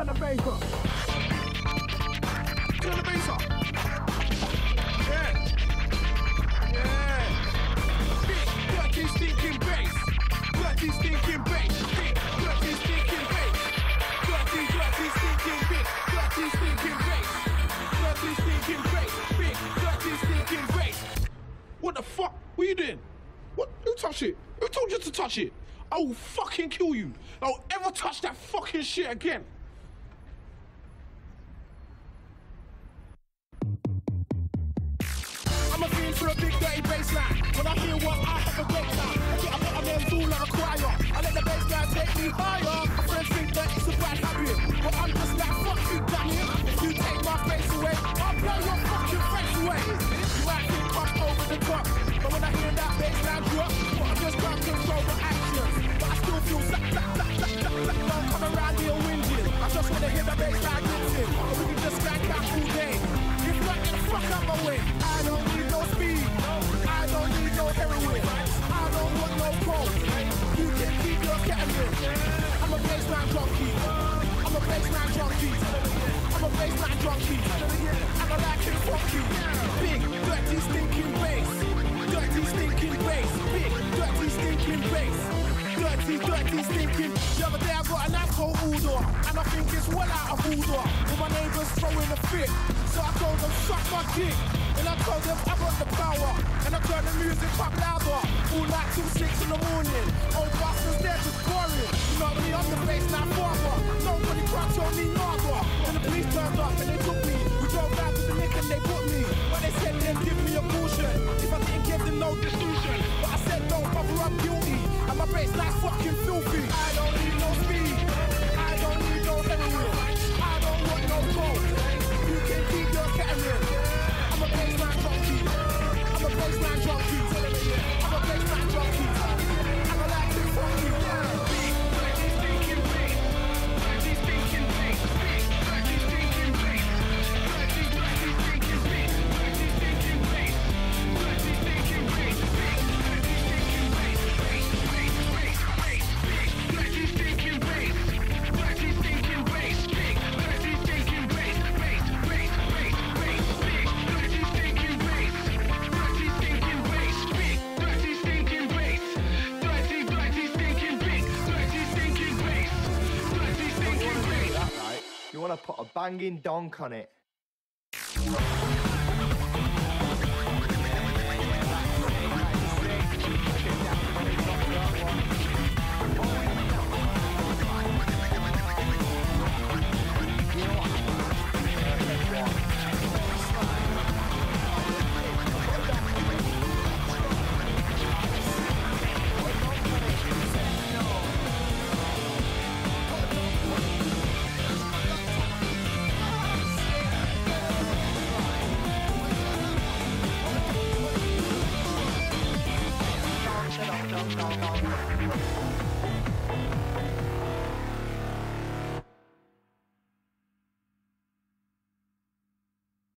Turn the bass up. Turn the bass up. Yeah. Yeah. Big, dirty, stinking bass. Dirty, stinking bass. Big, dirty, stinking bass. Dirty, dirty, stinking big. Dirty, stinking bass. Dirty, stinking bass. Big, dirty, stinking bass. What the fuck? What are you doing? What? Who touched it? Who told you to touch it? I will fucking kill you. I'll ever touch that fucking shit again. I'm a fiend for a big dirty bassline. When I hear what I have a great time. I get up on them fool like a choir. Junkie. I'm a bassline junkie. And I like it funky. Big, dirty, stinking bass. Dirty, stinking bass. Big, dirty, stinking bass. Dirty, dirty, stinking. The other day I got an alcohol order, and I think it's well out of order. All my neighbours throwing a fit, so I told them suck my dick. And I told them I got the power, and I turned the music up louder. All night till six in the morning. Old bastards, they're just boring. You know me, I'm the father. Nobody put a banging donk on it.